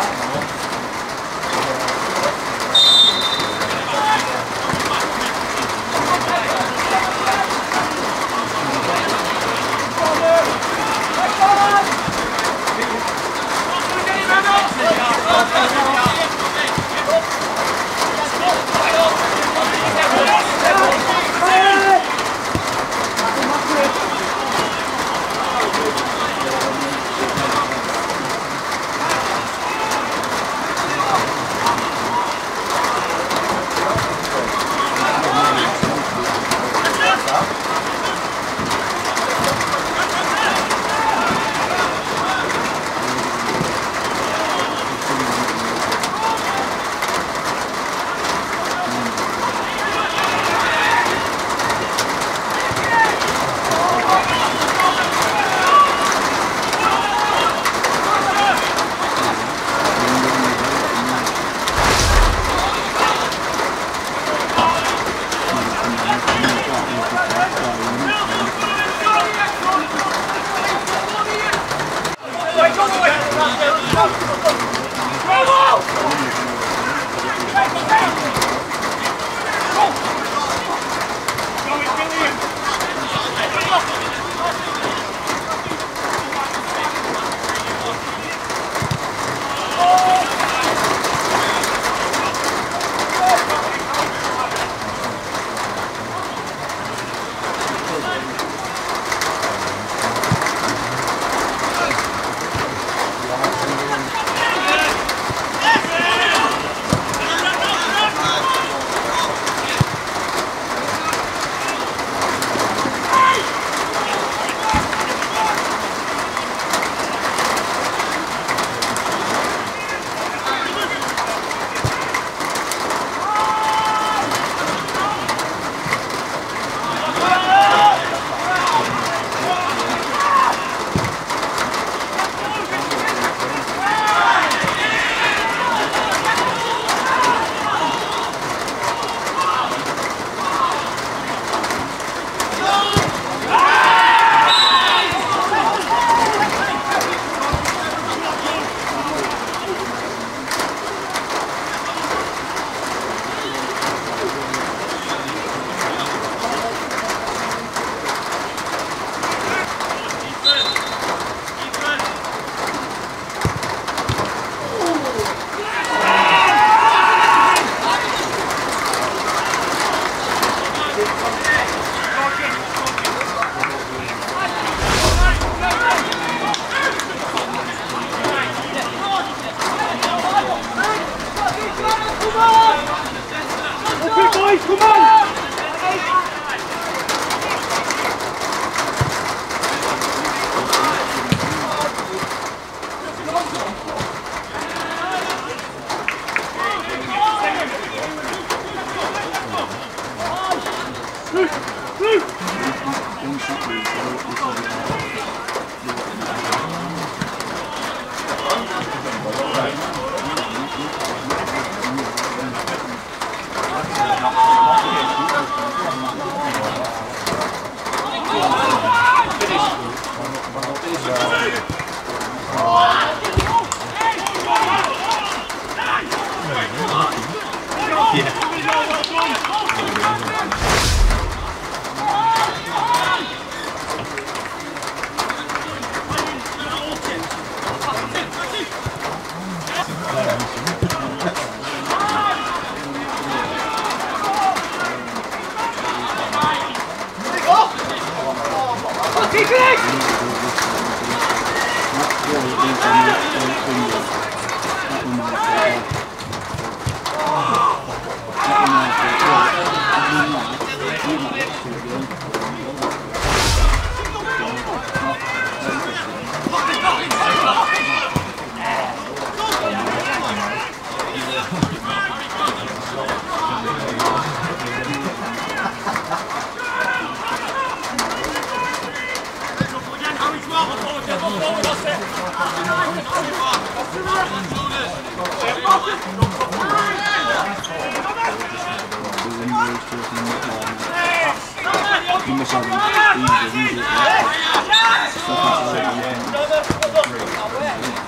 Let's go. Luiz Comando! much I can use it, use it. Like,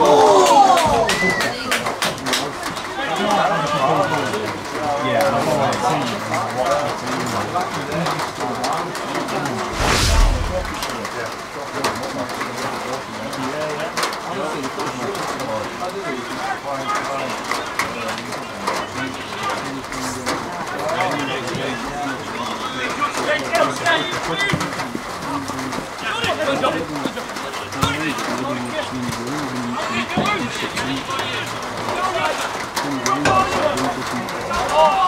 Oh! Oh!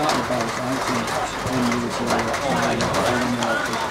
started by the time and you was like, oh my god, I don't know if it's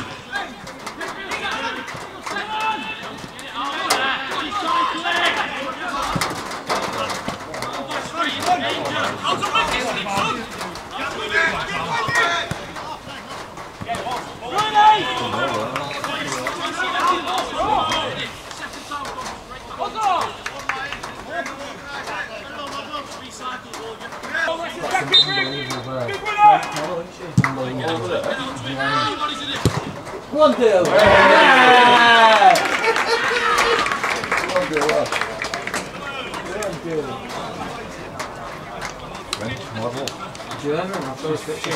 One, two. German, I suppose that she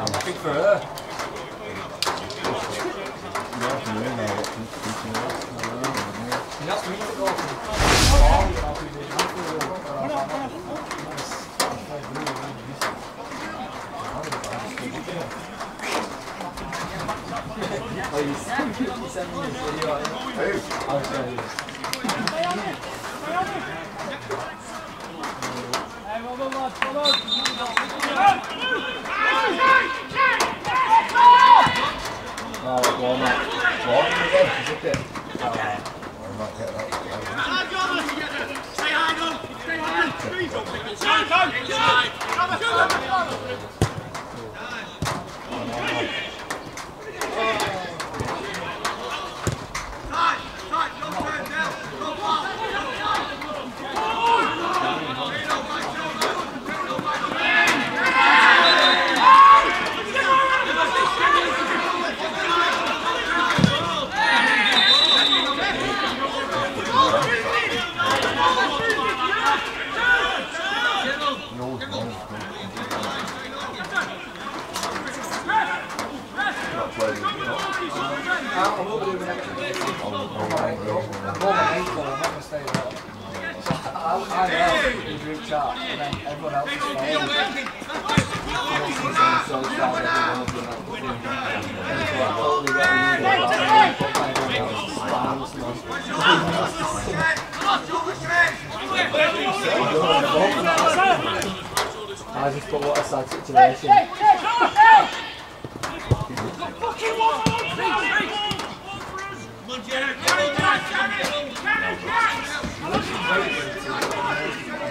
I'm happy for her. And that's me to go you sent me you sent me this video. I'll show you. Stay high, go! Stay high! Inside! Inside! Inside!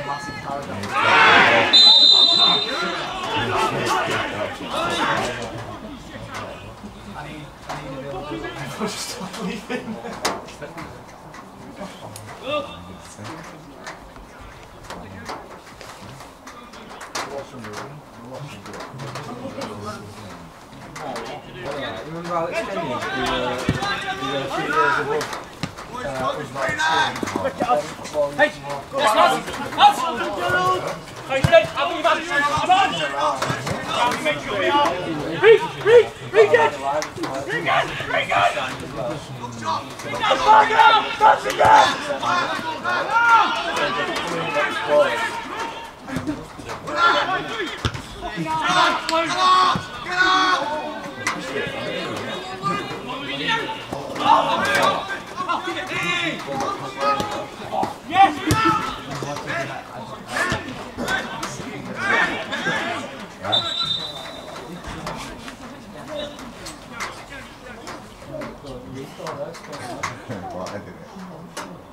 Massive paragraph. I need, I need to be able to do it before just stop leaving. Remember Alex Kenyon? Who, uh, were a few. Uh, was like two. Hey, Well, I didn't.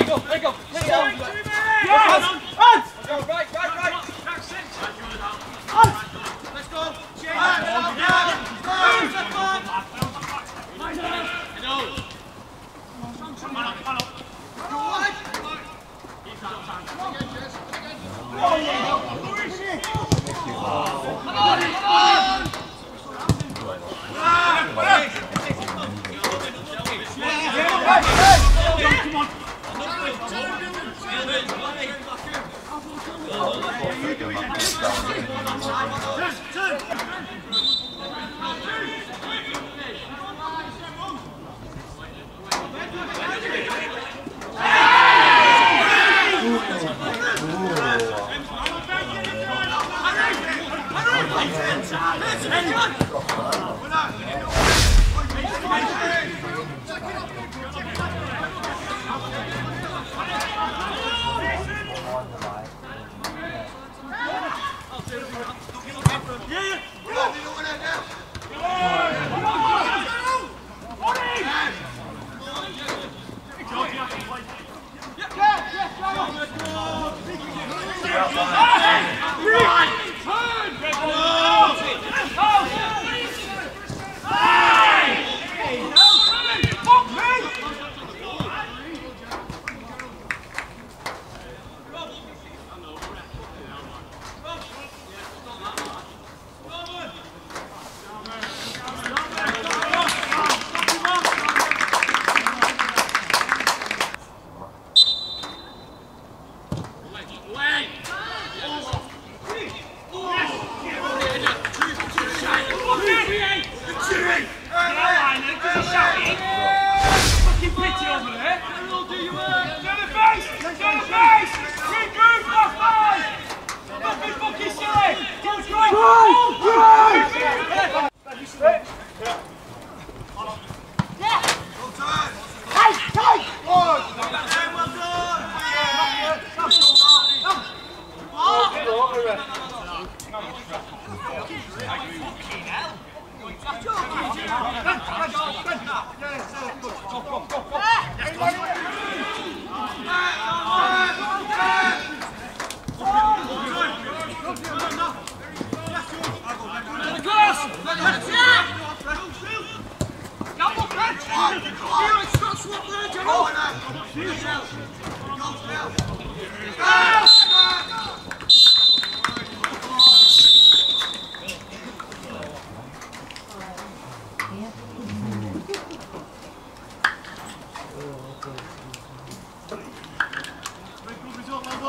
Let go, let go, let go. Yeah,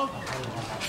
Oh.